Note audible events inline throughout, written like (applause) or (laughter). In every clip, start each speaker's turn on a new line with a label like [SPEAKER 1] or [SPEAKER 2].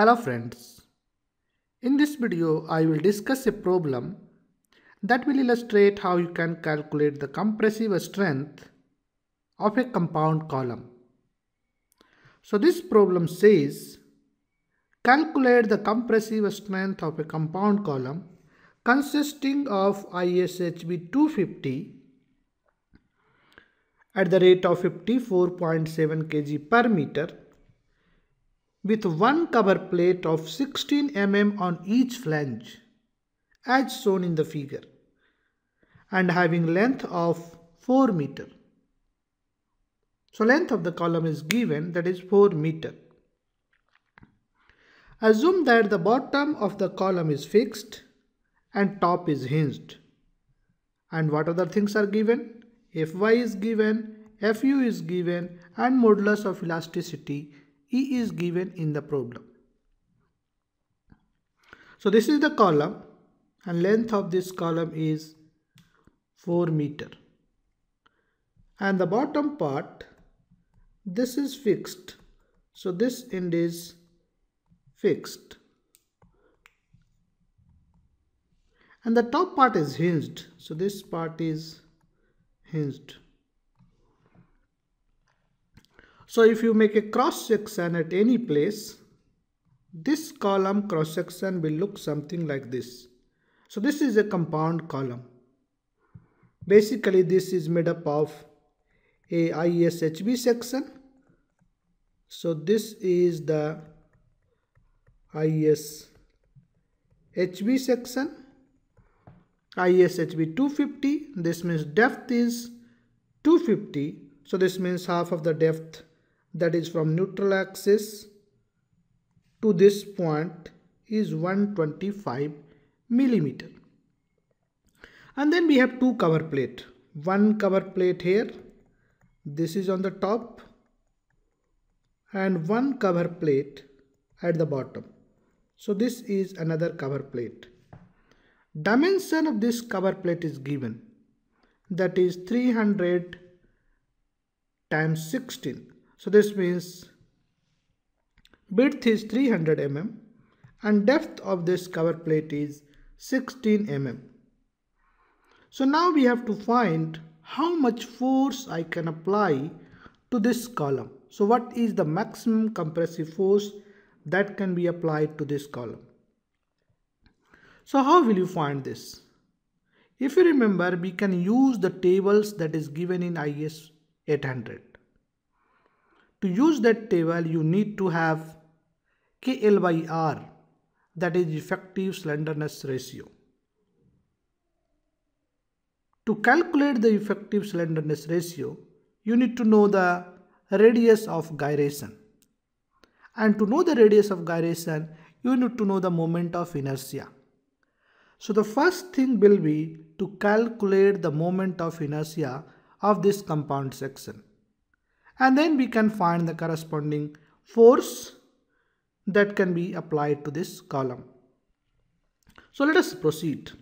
[SPEAKER 1] Hello friends. In this video, I will discuss a problem that will illustrate how you can calculate the compressive strength of a compound column. So this problem says, calculate the compressive strength of a compound column consisting of ISHB 250 at the rate of 54.7 kg per meter with one cover plate of 16 mm on each flange as shown in the figure and having length of 4 meter. So length of the column is given that is 4 meter. Assume that the bottom of the column is fixed and top is hinged. And what other things are given? Fy is given, Fu is given and modulus of elasticity E is given in the problem. So this is the column and length of this column is 4 meter. And the bottom part, this is fixed. So this end is fixed. And the top part is hinged. So this part is hinged. So if you make a cross section at any place, this column cross section will look something like this. So this is a compound column. Basically this is made up of a ISHB section. So this is the ISHB section. ISHB 250. This means depth is 250. So this means half of the depth that is from neutral axis to this point is 125 millimeter. And then we have two cover plate. One cover plate here this is on the top and one cover plate at the bottom. So this is another cover plate. Dimension of this cover plate is given. That is 300 times 16 so this means width is 300 mm and depth of this cover plate is 16 mm. So now we have to find how much force I can apply to this column. So what is the maximum compressive force that can be applied to this column? So how will you find this? If you remember, we can use the tables that is given in IS 800. To use that table, you need to have KL by R, that is effective slenderness ratio. To calculate the effective slenderness ratio, you need to know the radius of gyration. And to know the radius of gyration, you need to know the moment of inertia. So the first thing will be to calculate the moment of inertia of this compound section and then we can find the corresponding force that can be applied to this column. So let us proceed.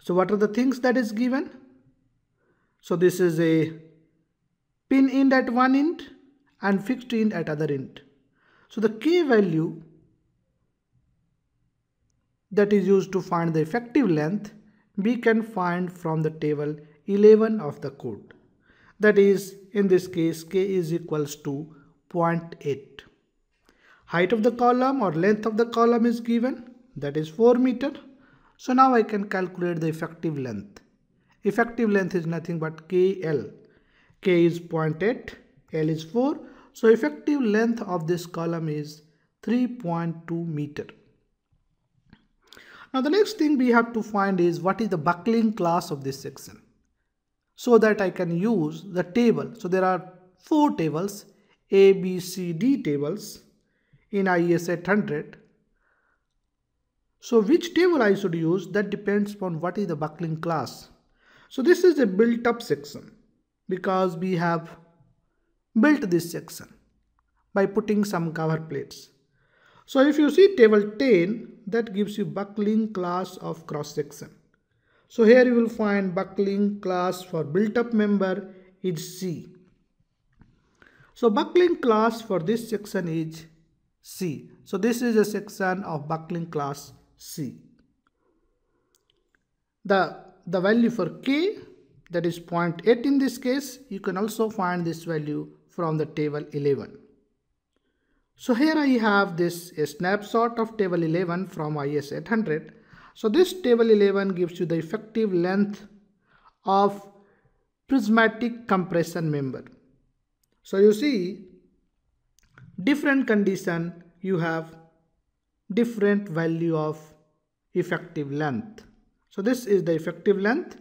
[SPEAKER 1] So what are the things that is given? So this is a pin end at one end and fixed end at other end. So the K value that is used to find the effective length we can find from the table 11 of the code. That is, in this case, k is equals to 0.8. Height of the column or length of the column is given, that is 4 meter. So now I can calculate the effective length. Effective length is nothing but KL. K is 0.8, L is 4. So effective length of this column is 3.2 meter. Now the next thing we have to find is what is the buckling class of this section so that I can use the table. So there are four tables, A, B, C, D tables in IS 800. So which table I should use that depends upon what is the buckling class. So this is a built up section because we have built this section by putting some cover plates. So if you see table 10 that gives you buckling class of cross section. So here you will find buckling class for built up member is C. So buckling class for this section is C. So this is a section of buckling class C. The, the value for K that is 0.8 in this case, you can also find this value from the table 11. So here I have this a snapshot of table 11 from IS 800. So this table 11 gives you the effective length of prismatic compression member. So you see different condition you have different value of effective length. So this is the effective length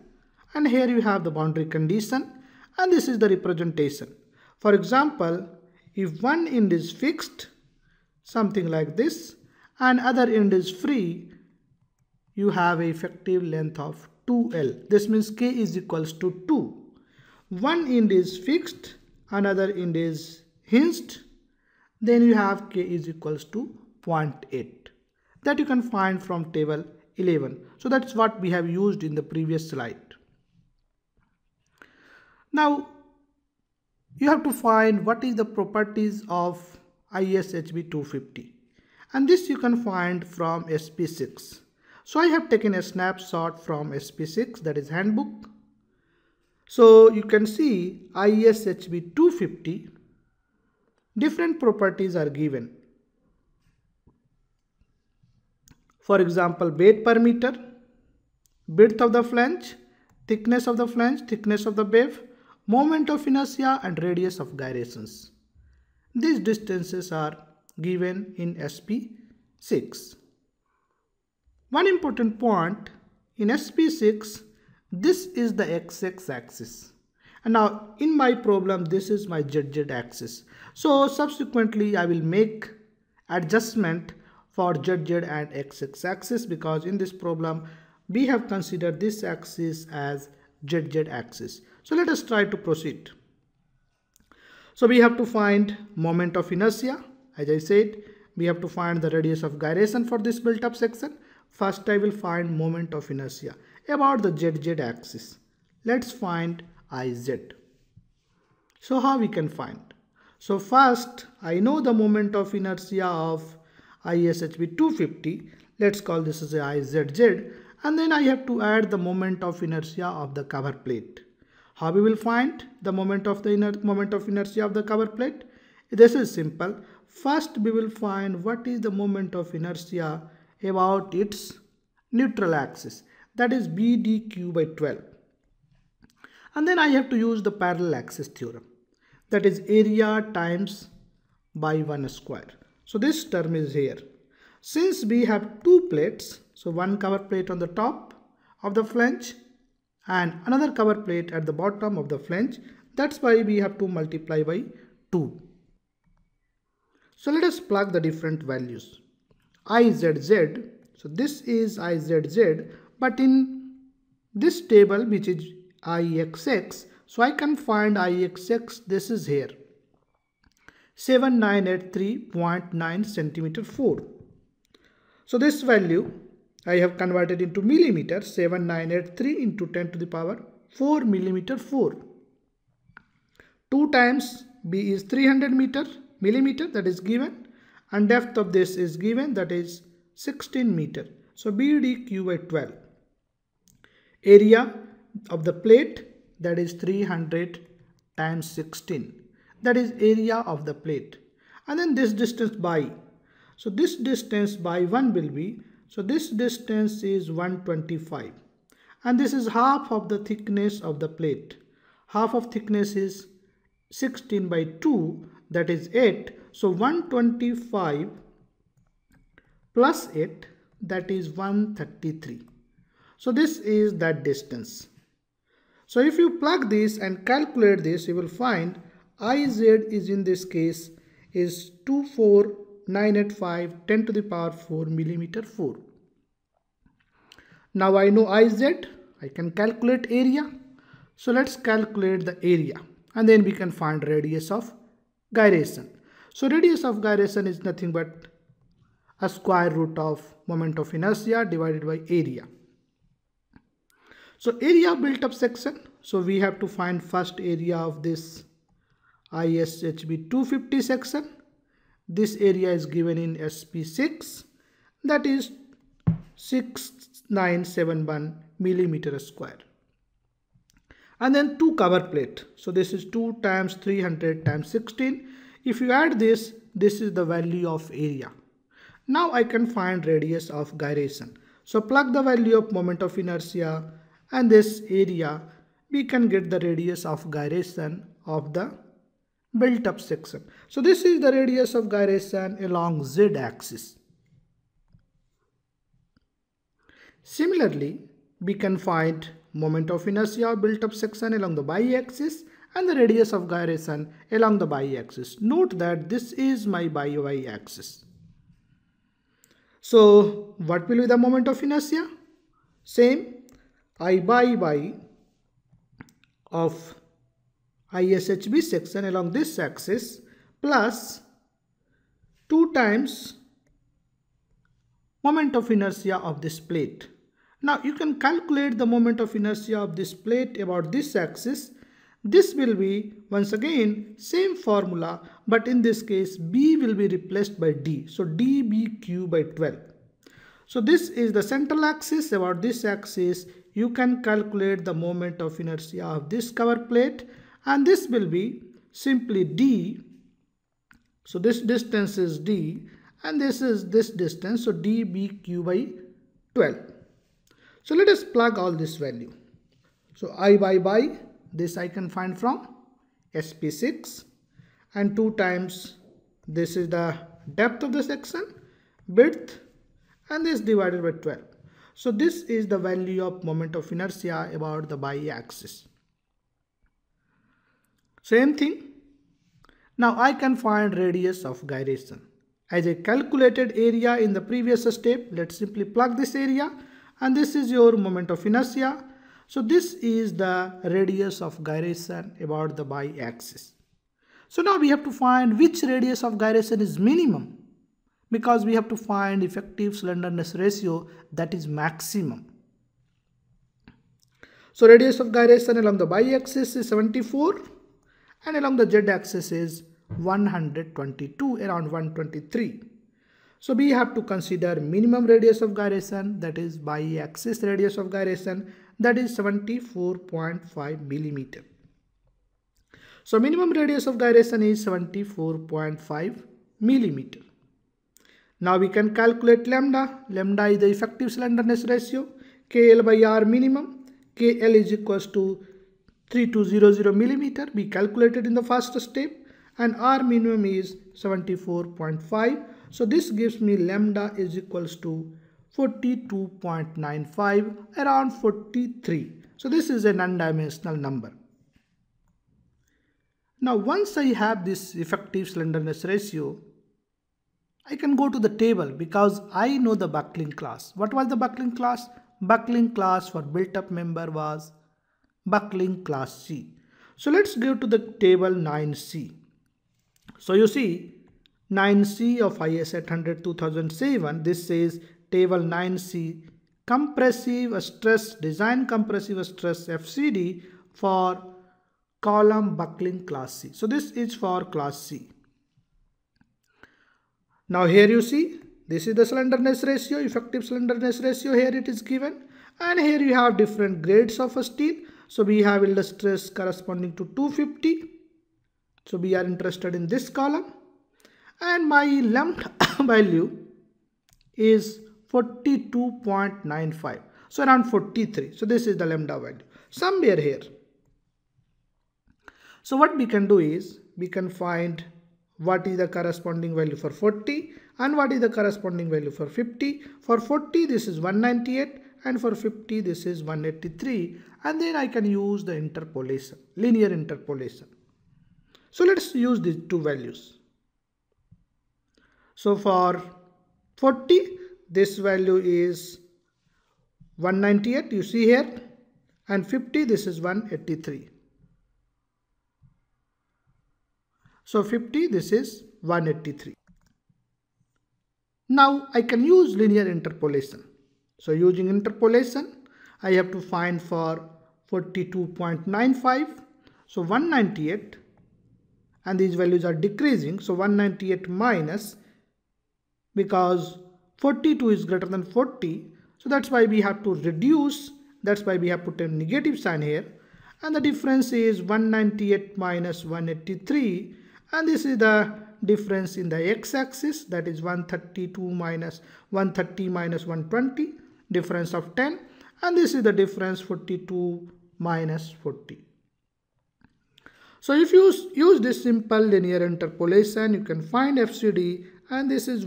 [SPEAKER 1] and here you have the boundary condition and this is the representation. For example, if one end is fixed, something like this, and other end is free, you have a effective length of 2L. This means K is equals to 2. One end is fixed, another end is hinged, then you have K is equals to 0.8. That you can find from table 11. So that's what we have used in the previous slide. Now, you have to find what is the properties of ISHB 250 and this you can find from SP6. So I have taken a snapshot from SP6 that is handbook. So you can see ISHB 250 different properties are given. For example, weight per meter, width of the flange, thickness of the flange, thickness of the web, moment of inertia and radius of gyrations. These distances are given in SP6. One important point in SP6 this is the xx axis and now in my problem this is my zz axis so subsequently I will make adjustment for zz and xx axis because in this problem we have considered this axis as zz axis so let us try to proceed. So we have to find moment of inertia. As I said, we have to find the radius of gyration for this built up section. First I will find moment of inertia about the ZZ axis. Let's find IZ. So how we can find? So first I know the moment of inertia of ISHB 250. Let's call this as IZZ and then I have to add the moment of inertia of the cover plate. How we will find the moment of the inner moment of inertia of the cover plate? This is simple. First we will find what is the moment of inertia about its neutral axis that is BD cube by 12. And then I have to use the parallel axis theorem that is area times by 1 square. So this term is here. Since we have two plates, so one cover plate on the top of the flange and another cover plate at the bottom of the flange. That's why we have to multiply by 2. So let us plug the different values. IZZ, so this is IZZ, but in this table which is IXX, so I can find IXX, this is here. 7983.9 centimeter 4. So this value I have converted into millimeter 7983 into 10 to the power 4 millimeter 4. 2 times B is 300 meter millimeter that is given and depth of this is given that is 16 meter. So BD cube by 12. Area of the plate that is 300 times 16 that is area of the plate and then this distance by so this distance by 1 will be so this distance is 125 and this is half of the thickness of the plate. Half of thickness is 16 by 2 that is 8. So 125 plus 8 that is 133. So this is that distance. So if you plug this and calculate this you will find Iz is in this case is 24 985 10 to the power 4 millimeter 4. Now I know Iz, I can calculate area. So let's calculate the area and then we can find radius of gyration. So radius of gyration is nothing but a square root of moment of inertia divided by area. So area built up section. So we have to find first area of this ISHB 250 section. This area is given in SP6 that is 6971 millimeter square. And then two cover plate. So this is 2 times 300 times 16 if you add this this is the value of area. Now I can find radius of gyration. So plug the value of moment of inertia and this area we can get the radius of gyration of the built up section. So this is the radius of gyration along z axis. Similarly, we can find moment of inertia of built up section along the y-axis and the radius of gyration along the y-axis. Note that this is my y-axis. So what will be the moment of inertia? Same I by y of ISHB section along this axis plus 2 times moment of inertia of this plate. Now you can calculate the moment of inertia of this plate about this axis. This will be once again same formula but in this case B will be replaced by D. So DB cube by 12. So this is the central axis about this axis you can calculate the moment of inertia of this cover plate and this will be simply D. So this distance is D and this is this distance so DB cube by 12. So let us plug all this value. So I by by this I can find from SP6 and 2 times this is the depth of the section, width and this divided by 12. So this is the value of moment of inertia about the y-axis. Same thing. Now I can find radius of gyration. As I calculated area in the previous step, let's simply plug this area and this is your moment of inertia. So this is the radius of gyration about the y-axis. So now we have to find which radius of gyration is minimum because we have to find effective slenderness ratio that is maximum. So radius of gyration along the y-axis is 74 and along the z-axis is 122 around 123. So we have to consider minimum radius of gyration that is y-axis radius of gyration that is 74.5 millimeter. So minimum radius of gyration is 74.5 millimeter. Now we can calculate lambda. Lambda is the effective slenderness ratio. KL by R minimum. KL is equals to 3200 millimeter. We calculated in the first step and R minimum is 74.5 so this gives me lambda is equals to 42.95 around 43. So this is a non-dimensional number. Now once I have this effective slenderness ratio, I can go to the table because I know the buckling class. What was the buckling class? Buckling class for built up member was buckling class C. So let's go to the table 9C. So you see 9C of IS 800 2007 this says table 9C compressive stress design compressive stress FCD for column buckling class C. So this is for class C. Now here you see this is the slenderness ratio effective slenderness ratio here it is given and here you have different grades of steel. So we have yield stress corresponding to 250. So we are interested in this column and my lambda (coughs) value is 42.95 so around 43 so this is the lambda value. Somewhere here. So what we can do is we can find what is the corresponding value for 40 and what is the corresponding value for 50 for 40 this is 198 and for 50 this is 183 and then I can use the interpolation linear interpolation. So let's use these two values. So for 40, this value is 198, you see here, and 50, this is 183. So 50, this is 183. Now I can use linear interpolation. So using interpolation, I have to find for 42.95. So 198 and these values are decreasing. So 198 minus because 42 is greater than 40. So that's why we have to reduce. That's why we have put a negative sign here. And the difference is 198 minus 183. And this is the difference in the x-axis that is 132 minus 130 minus 120 difference of 10 and this is the difference 42 minus 40 so if you use this simple linear interpolation, you can find FCD and this is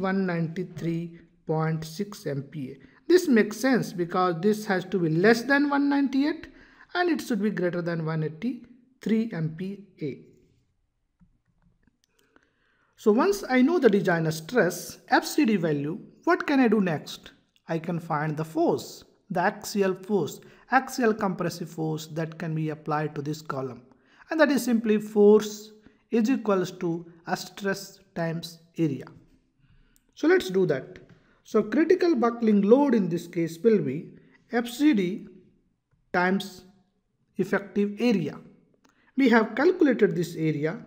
[SPEAKER 1] 193.6 MPa. This makes sense because this has to be less than 198 and it should be greater than 183 MPa. So once I know the designer stress, FCD value, what can I do next? I can find the force, the axial force, axial compressive force that can be applied to this column and that is simply force is equals to a stress times area. So let's do that. So critical buckling load in this case will be FCD times effective area. We have calculated this area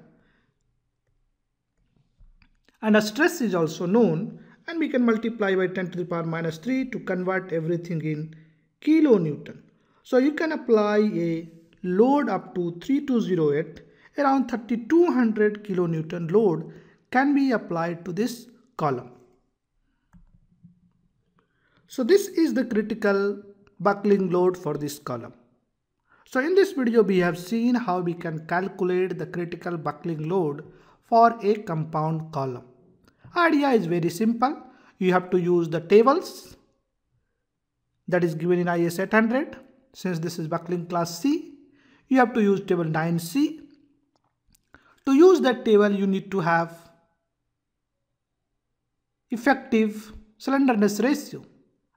[SPEAKER 1] and a stress is also known and we can multiply by 10 to the power minus 3 to convert everything in kilonewton. So you can apply a load up to 3208 around 3200 kilonewton load can be applied to this column. So this is the critical buckling load for this column. So in this video we have seen how we can calculate the critical buckling load for a compound column. Idea is very simple. You have to use the tables that is given in IS 800 since this is buckling class C you have to use table 9c. To use that table, you need to have effective slenderness ratio.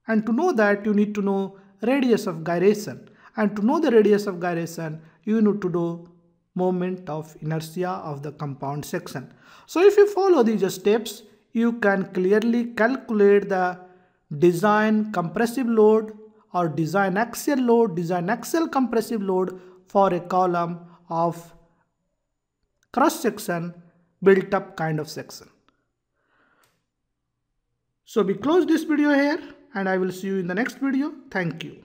[SPEAKER 1] And to know that, you need to know radius of gyration. And to know the radius of gyration, you need to know moment of inertia of the compound section. So if you follow these steps, you can clearly calculate the design compressive load or design axial load, design axial compressive load for a column of cross section built up kind of section. So we close this video here and I will see you in the next video. Thank you.